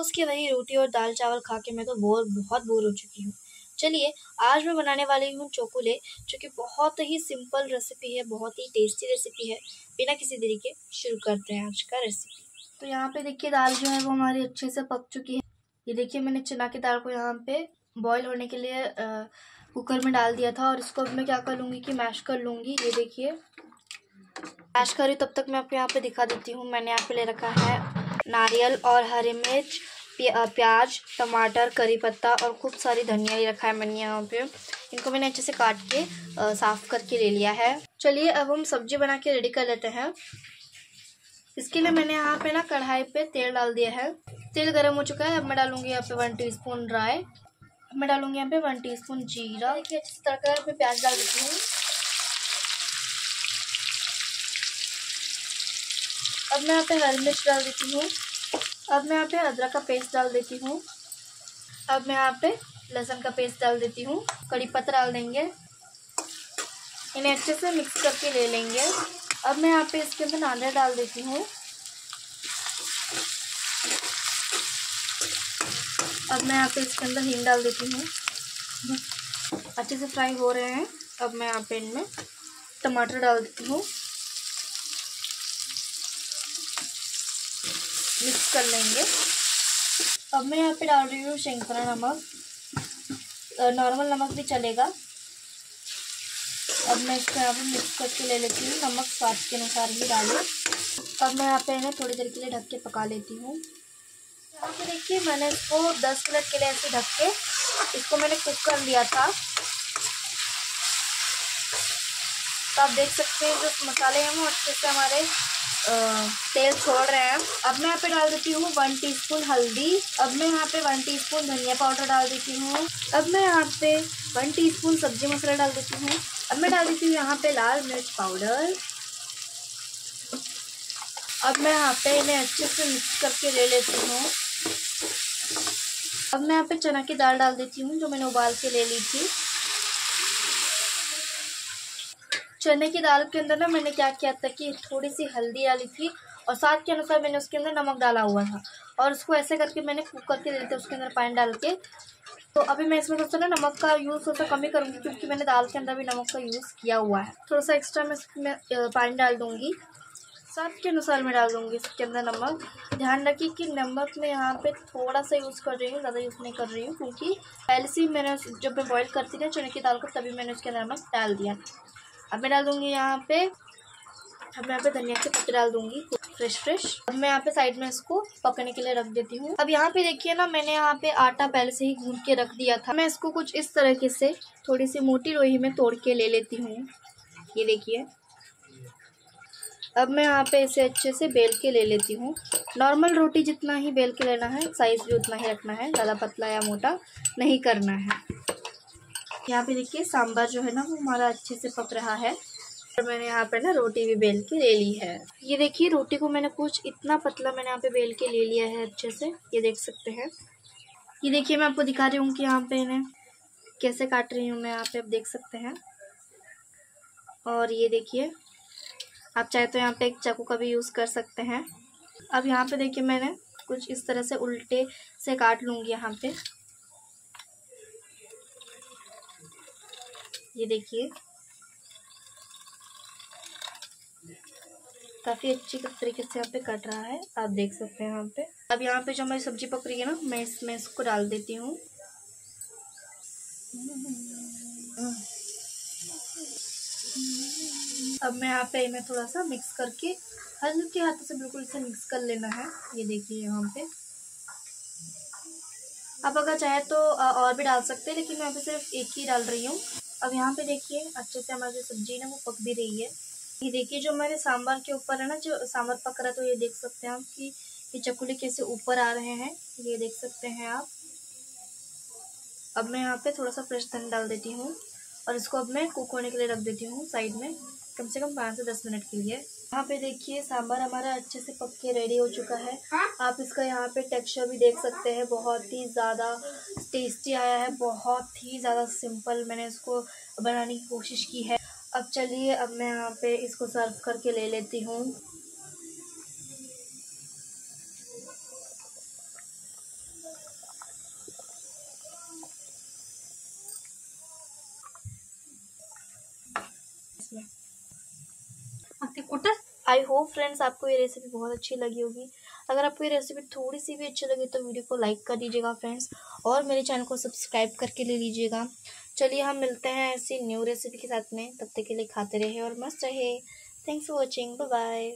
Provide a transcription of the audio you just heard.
रोज़ की वही रोटी और दाल चावल खा के मैं तो बोर, बहुत बोर हो चुकी हूँ। चलिए, आज मैं बनाने वाली हूँ चोकुले, जो कि बहुत ही सिंपल रेसिपी है, बहुत ही टेस्टी रेसिपी है। बिना किसी देरी के शुरू करते हैं आज का रेसिपी तो यहाँ पे देखिए दाल जो है, वो हमारी अच्छे से पक चुकी है। ये देखिए, मैंने चना की दाल को यहाँ पे बॉईल होने के लिए कुकर में डाल दिया था और इसको अब मैं क्या कर लूँगी कि मैश कर लूँगी। ये देखिए मैश करी, तब तक मैं आपको यहाँ पे दिखा देती हूँ। मैंने यहाँ पे ले रखा है नारियल और हरी मिर्च प्याज, टमाटर, करी पत्ता और खूब सारी धनिया ही रखा है मैंने यहाँ पे। इनको मैंने अच्छे से काट के साफ़ करके ले लिया है। चलिए अब हम सब्ज़ी बना के रेडी कर लेते हैं। इसके लिए मैंने यहाँ पे ना कढ़ाई पे तेल डाल दिया है। तेल गर्म हो चुका है, अब मैं डालूँगी यहाँ पे वन टीस्पून ड्राई मैं डालूँगी यहाँ पे वन टीस्पून जीरा। देखिए, अच्छे से तड़का प्याज डाल देती हूँ। अब मैं यहाँ पे हरी मिर्च डाल देती हूँ। अब मैं यहाँ पे अदरक का पेस्ट डाल देती हूँ। अब मैं यहाँ पे लहसुन का पेस्ट डाल देती हूँ। कड़ी पत्ता डाल देंगे। इन्हें अच्छे से मिक्स करके ले लेंगे। अब मैं यहाँ पे इसके अंदर नारियल डाल देती हूँ। अब मैं यहाँ पे इसके अंदर हिंग डाल देती हूँ। अच्छे से फ्राई हो रहे हैं। अब मैं यहाँ पे इनमें टमाटर डाल देती हूँ। मिक्स कर लेंगे। अब मैं यहाँ पे डाल रही हूँ शंकरा नमक। नॉर्मल नमक भी चलेगा। अब मैं इसको यहाँ पे मिक्स करके ले लेती हूँ, नमक स्वाद के अनुसार ही डालूँ। अब मैं यहाँ पे इन्हें थोड़ी देर के लिए ढक के पका लेती हूँ। यहाँ पे देखिए, मैंने इसको 10 मिनट के लिए ऐसे ढक के इसको मैंने कुक कर लिया था। तो आप देख सकते हैं, जो मसाले हैं वो अच्छे से हमारे तेल छोड़ रहे हैं। अब मैं यहाँ पे डाल देती हूँ वन टीस्पून हल्दी। अब मैं यहाँ पे वन टीस्पून धनिया पाउडर डाल देती हूँ। अब मैं यहाँ पे वन टीस्पून सब्ज़ी मसाला डाल देती हूँ। अब मैं डाल देती हूँ यहाँ पे लाल मिर्च पाउडर अब मैं यहाँ पे इन्हें अच्छे से मिक्स करके ले लेती हूँ। अब मैं यहाँ पे चना की दाल डाल देती हूँ, जो मैंने उबाल के ले ली थी। चने की दाल के अंदर ना मैंने क्या किया था कि थोड़ी सी हल्दी डाली थी और साथ के अनुसार मैंने उसके अंदर नमक डाला हुआ था। और उसको ऐसे करके मैंने कुक करके दे दी उसके अंदर पानी डाल के। तो अभी मैं इसमें थोड़ा सा ना नमक का यूज़ थोड़ा सा कम ही करूँगी क्योंकि मैंने दाल के अंदर भी नमक का यूज़ किया हुआ है। थोड़ा सा एक्स्ट्रा मैं इसमें पानी डाल दूँगी। स्वाद के अनुसार मैं डाल दूँगी इसके अंदर नमक। ध्यान रखिए कि नमक मैं यहाँ पे थोड़ा सा यूज़ कर रही हूँ, ज़्यादा यूज़ नहीं कर रही हूँ क्योंकि पहले से ही मैंने जब मैं बॉईल करती थी चने की दाल को, तभी मैंने उसके अंदर नमक डाल दिया। अब मैं डाल दूँगी यहाँ पे। अब मैं यहाँ पे धनिया के पत्ते डाल दूँगी फ्रेश फ्रेश अब मैं यहाँ पे साइड में इसको पकने के लिए रख देती हूँ। अब यहाँ पे देखिए ना, मैंने यहाँ पे आटा पहले से ही गूंद के रख दिया था। मैं इसको कुछ इस तरीके से थोड़ी सी मोटी रोही में तोड़ के ले लेती हूँ। ये देखिए। अब मैं यहाँ पे इसे अच्छे से बेल के ले लेती हूँ। नॉर्मल रोटी जितना ही बेल के लेना है साइज़ भी उतना ही रखना है, ज़्यादा पतला या मोटा नहीं करना है। यहाँ पे देखिए, सांभर जो है ना, वो हमारा अच्छे से पक रहा है। और मैंने यहाँ पे ना रोटी भी बेल के ले ली है। ये देखिए, रोटी को मैंने कुछ इतना पतला मैंने यहाँ पे बेल के ले लिया है अच्छे से। ये देख सकते हैं। ये देखिए, मैं आपको दिखा रही हूँ कि यहाँ पे इन्हें कैसे काट रही हूँ मैं यहाँ पे, आप देख सकते हैं। और ये देखिए, आप चाहे तो यहाँ पे एक चाकू का भी यूज़ कर सकते हैं। अब यहाँ पे देखिए, मैंने कुछ इस तरह से उल्टे से काट लूँगी यहाँ पे। ये देखिए। काफ़ी अच्छी तरीके से यहाँ पे कट रहा है, आप देख सकते हैं यहाँ पे। अब यहाँ पे जो हमारी सब्ज़ी पक रही है ना, मैं इसमें इसको डाल देती हूँ। अब मैं यहाँ पे मैं थोड़ा सा मिक्स करके हल्के हाथों से बिल्कुल इसे मिक्स कर लेना है। ये देखिए यहाँ पे। आप अगर चाहे तो और भी डाल सकते हैं, लेकिन मैं यहाँ पे सिर्फ़ एक ही डाल रही हूँ। अब यहाँ पे देखिए, अच्छे से हमारी जो सब्ज़ी है ना, वो पक भी रही है। ये देखिए, जो हमारे सांभर के ऊपर है ना, जो सांबर पक रहा है तो ये देख सकते हैं आप कि ये चकुले कैसे ऊपर आ रहे हैं। ये देख सकते हैं आप। अब मैं यहाँ पे थोड़ा सा फ्रेश धन डाल देती हूँ और इसको अब मैं कुक होने के लिए रख देती हूँ साइड में, कम से कम पाँच से दस मिनट के लिए। यहाँ पे देखिए सांबर हमारा अच्छे से पक के रेडी हो चुका है। हाँ। आप इसका यहाँ पे टेक्सचर भी देख सकते हैं। बहुत ही ज़्यादा टेस्टी आया है। बहुत ही ज़्यादा सिंपल मैंने इसको बनाने की कोशिश की है। अब चलिए अब मैं यहाँ पे इसको सर्व करके ले लेती हूँ। आते कुटर? आई होप फ्रेंड्स आपको ये रेसिपी बहुत अच्छी लगी होगी। अगर आपको ये रेसिपी थोड़ी सी भी अच्छी लगी तो वीडियो को लाइक कर दीजिएगा फ्रेंड्स और मेरे चैनल को सब्सक्राइब करके ले लीजिएगा। चलिए हम मिलते हैं ऐसी न्यू रेसिपी के साथ में। तब तक के लिए खाते रहे और मस्त रहे थैंक्स फॉर वॉचिंग बाय